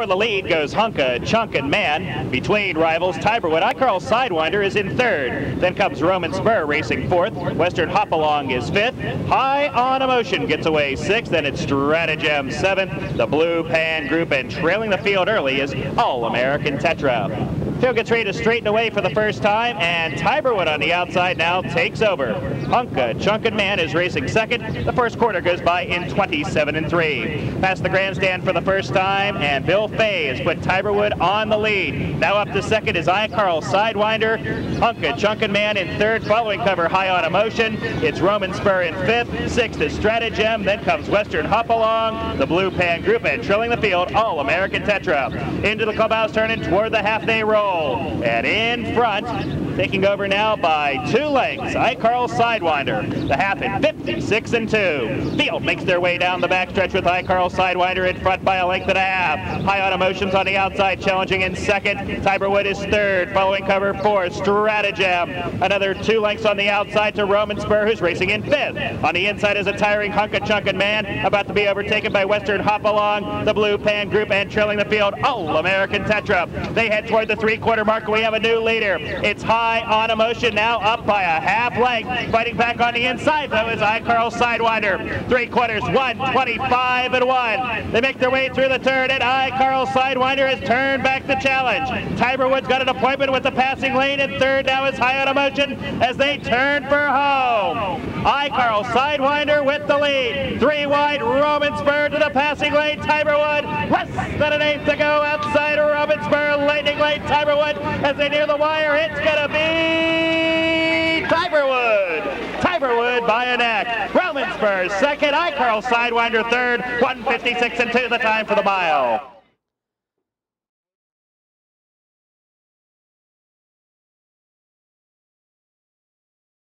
For the lead goes Hunka, Chunk, and Man. Between rivals, Tyberwood, I Carl Sidewinder is in third. Then comes Roman Spur racing fourth. Western Hopalong is fifth. High on Emotion gets away sixth. Then it's Stratagem seventh. The Blue Pan Group and trailing the field early is All American Tetra. Phil gets ready to straighten away for the first time, and Tyberwood on the outside now takes over. Hunka Chunkin Man is racing second. The first quarter goes by in 27 and 3. Past the grandstand for the first time, and Bill Fahy has put Tyberwood on the lead. Now up to second is I Carl Sidewinder. Hunka Chunkin Man in third, following cover High on Emotion. It's Roman Spur in fifth. Sixth is Stratagem. Then comes Western Hop Along. the Blue Pan Group, and trilling the field, All American Tetra. Into the clubhouse turning toward the half day roll. And in front, taking over now by two lengths, I Carl Sidewinder. The half in 56 and 2. Field makes their way down the backstretch with I Carl Sidewinder in front by a length and a half. High on Emotions on the outside, challenging in second. Tyberwood is third, following cover four. Stratagem. Another two lengths on the outside to Roman Spur, who's racing in fifth. On the inside is a tiring hunk Hunka Chunkin Man, about to be overtaken by Western Hopalong, the Blue Pan Group, and trailing the field, All American Tetra. They head toward the three quarter mark. We have a new leader. It's high on emotion now up by a half length. Fighting back on the inside though is I Carl Sidewinder. Three quarters, 125 and one. They make their way through the turn and iCarl Sidewinder has turned back the challenge. Tyberwood's got an appointment with the passing lane and third now is high on emotion as they turn for home. iCarl Sidewinder with the lead. Three wide, Roman Spur to the passing lane. Tyberwood, less than an eighth to go outside Spur, Tyberwood as they near the wire. It's going to be Tyberwood. Tyberwood by a neck. Spurs second. I Carl Sidewinder third. 156 and 2 the time for the mile.